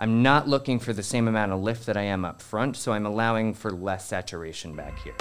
I'm not looking for the same amount of lift that I am up front, so I'm allowing for less saturation back here.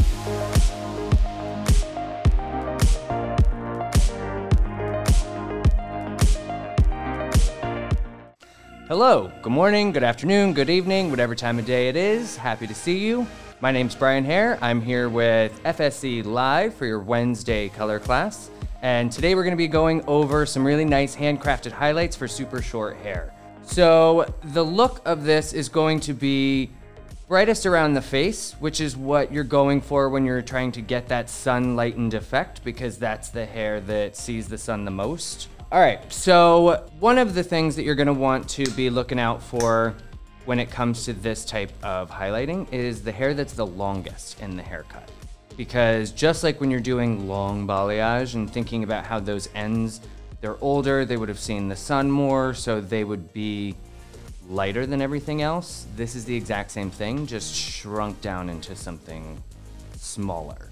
Hello, good morning, good afternoon, good evening, whatever time of day it is. Happy to see you. My name's Brian Haire. I'm here with FSE Live for your Wednesday color class. And today we're going to be going over some really nice handcrafted highlights for super short hair. So the look of this is going to be brightest around the face, which is what you're going for when you're trying to get that sun lightened effect because that's the hair that sees the sun the most. All right, so one of the things that you're gonna want to be looking out for when it comes to this type of highlighting is the hair that's the longest in the haircut. Because just like when you're doing long balayage and thinking about how those ends, they're older, they would have seen the sun more, so they would be lighter than everything else. This is the exact same thing, just shrunk down into something smaller.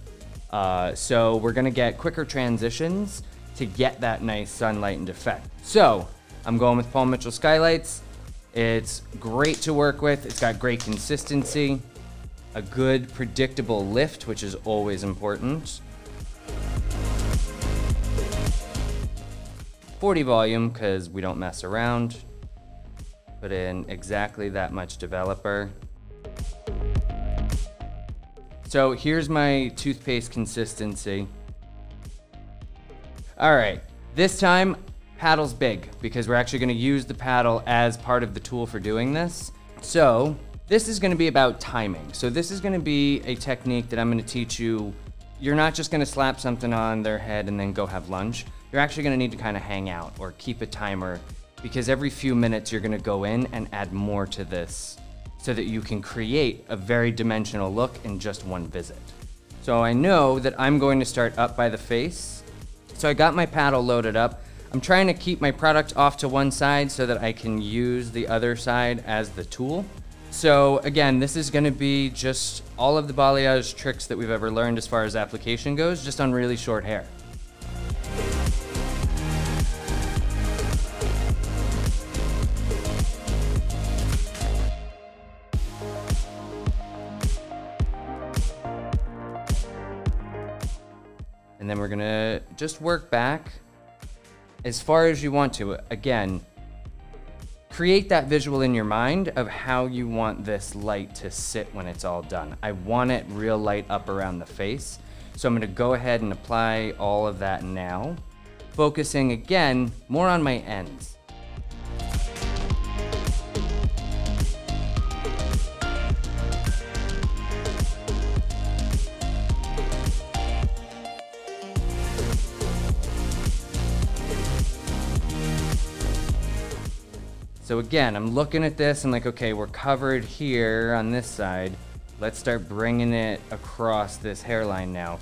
Uh, so we're gonna get quicker transitions to get that nice sunlight and effect. So I'm going with Paul Mitchell Skylights. It's great to work with. It's got great consistency, a good predictable lift, which is always important. 40 volume, because we don't mess around. Put in exactly that much developer. So here's my toothpaste consistency. All right, this time paddle's big because we're actually gonna use the paddle as part of the tool for doing this. So this is gonna be about timing. So this is gonna be a technique that I'm gonna teach you. You're not just gonna slap something on their head and then go have lunch. You're actually gonna need to kind of hang out or keep a timer because every few minutes you're gonna go in and add more to this so that you can create a very dimensional look in just one visit. So I know that I'm going to start up by the face so I got my paddle loaded up. I'm trying to keep my product off to one side so that I can use the other side as the tool. So again, this is gonna be just all of the balayage tricks that we've ever learned as far as application goes, just on really short hair. We're gonna just work back as far as you want to. Again, create that visual in your mind of how you want this light to sit when it's all done. I want it real light up around the face. So I'm gonna go ahead and apply all of that now, focusing again more on my ends. So again, I'm looking at this and like, okay, we're covered here on this side. Let's start bringing it across this hairline now.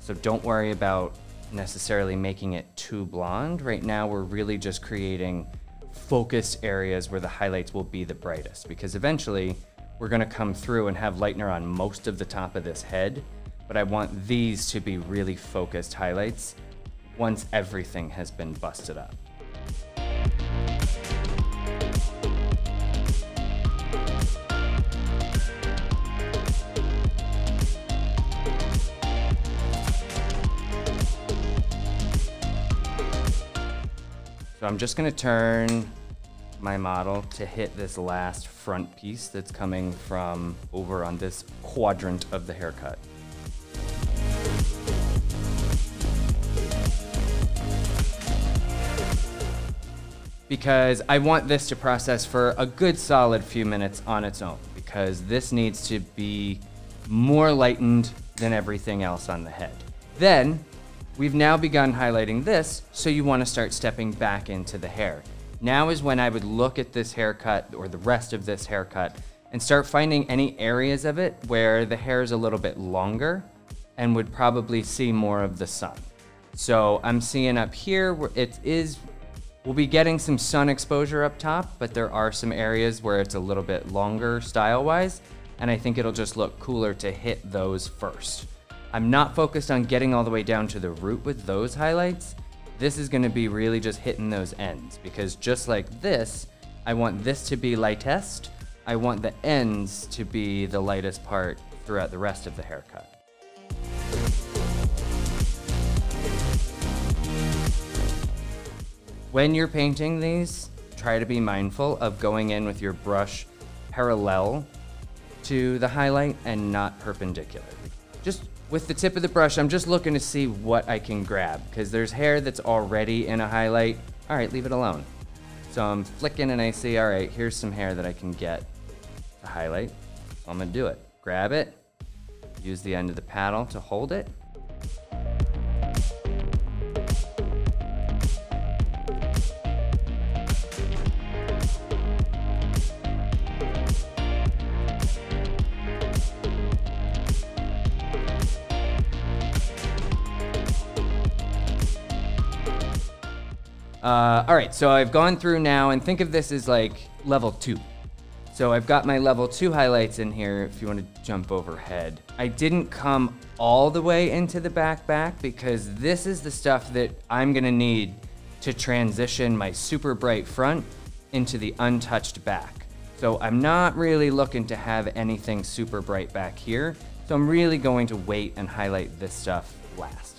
So don't worry about necessarily making it too blonde. Right now, we're really just creating focused areas where the highlights will be the brightest because eventually we're gonna come through and have lightener on most of the top of this head, but I want these to be really focused highlights once everything has been busted up. So I'm just gonna turn my model to hit this last front piece that's coming from over on this quadrant of the haircut. Because I want this to process for a good solid few minutes on its own because this needs to be more lightened than everything else on the head. Then, we've now begun highlighting this, so you want to start stepping back into the hair. Now is when I would look at this haircut or the rest of this haircut and start finding any areas of it where the hair is a little bit longer and would probably see more of the sun. So I'm seeing up here where it is, we'll be getting some sun exposure up top, but there are some areas where it's a little bit longer style wise. and I think it'll just look cooler to hit those first. I'm not focused on getting all the way down to the root with those highlights. This is gonna be really just hitting those ends because just like this, I want this to be lightest. I want the ends to be the lightest part throughout the rest of the haircut. When you're painting these, try to be mindful of going in with your brush parallel to the highlight and not perpendicular. Just with the tip of the brush, I'm just looking to see what I can grab because there's hair that's already in a highlight. All right, leave it alone. So I'm flicking and I see, all right, here's some hair that I can get to highlight. So I'm gonna do it. Grab it, use the end of the paddle to hold it, Uh, all right, so I've gone through now and think of this as like level two. So I've got my level two highlights in here if you want to jump overhead. I didn't come all the way into the back back because this is the stuff that I'm gonna need to transition my super bright front into the untouched back. So I'm not really looking to have anything super bright back here. So I'm really going to wait and highlight this stuff last.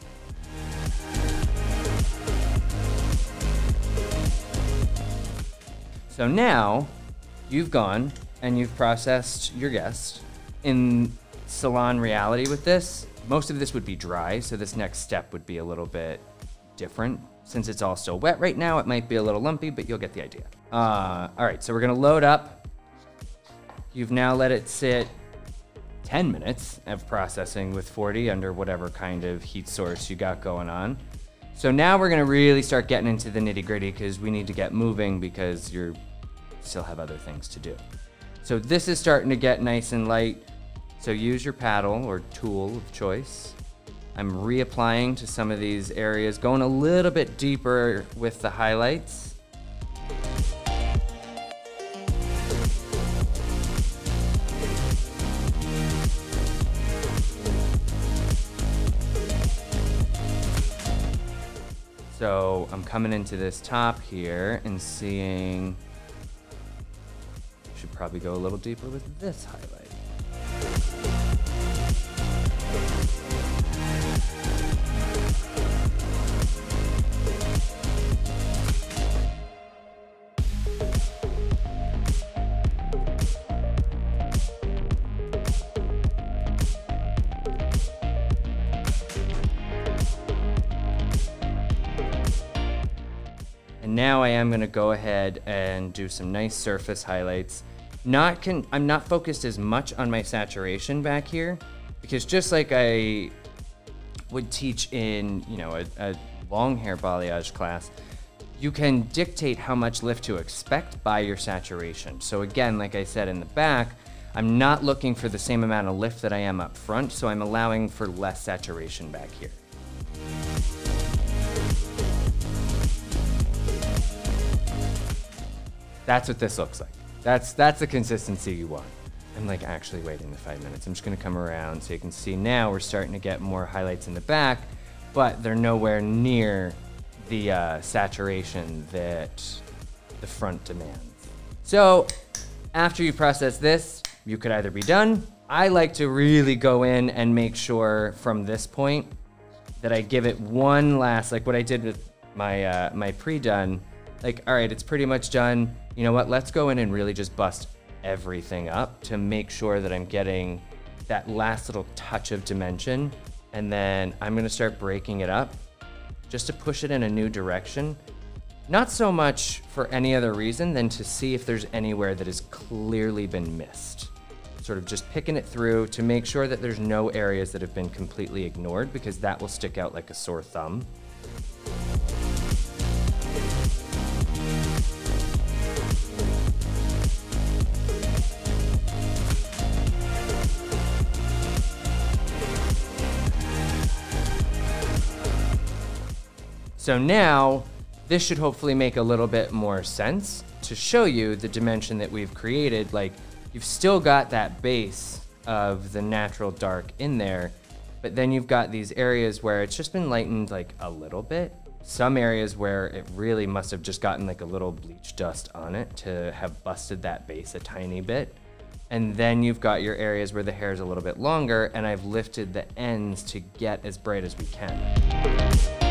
So now you've gone and you've processed your guest. In salon reality with this, most of this would be dry, so this next step would be a little bit different. Since it's all still wet right now, it might be a little lumpy, but you'll get the idea. Uh, all right, so we're gonna load up. You've now let it sit 10 minutes of processing with 40 under whatever kind of heat source you got going on. So now we're gonna really start getting into the nitty gritty because we need to get moving because you still have other things to do. So this is starting to get nice and light. So use your paddle or tool of choice. I'm reapplying to some of these areas, going a little bit deeper with the highlights. Coming into this top here and seeing, should probably go a little deeper with this highlight. Now I am gonna go ahead and do some nice surface highlights. Not can I'm not focused as much on my saturation back here because just like I would teach in, you know, a, a long hair balayage class, you can dictate how much lift to expect by your saturation. So again, like I said in the back, I'm not looking for the same amount of lift that I am up front, so I'm allowing for less saturation back here. That's what this looks like. That's, that's the consistency you want. I'm like actually waiting the five minutes. I'm just gonna come around so you can see now we're starting to get more highlights in the back, but they're nowhere near the uh, saturation that the front demands. So after you process this, you could either be done. I like to really go in and make sure from this point that I give it one last, like what I did with my, uh, my pre-done, like, all right, it's pretty much done you know what, let's go in and really just bust everything up to make sure that I'm getting that last little touch of dimension. And then I'm gonna start breaking it up just to push it in a new direction. Not so much for any other reason than to see if there's anywhere that has clearly been missed. Sort of just picking it through to make sure that there's no areas that have been completely ignored because that will stick out like a sore thumb. So now, this should hopefully make a little bit more sense to show you the dimension that we've created. Like, you've still got that base of the natural dark in there, but then you've got these areas where it's just been lightened like a little bit. Some areas where it really must have just gotten like a little bleach dust on it to have busted that base a tiny bit. And then you've got your areas where the hair is a little bit longer and I've lifted the ends to get as bright as we can.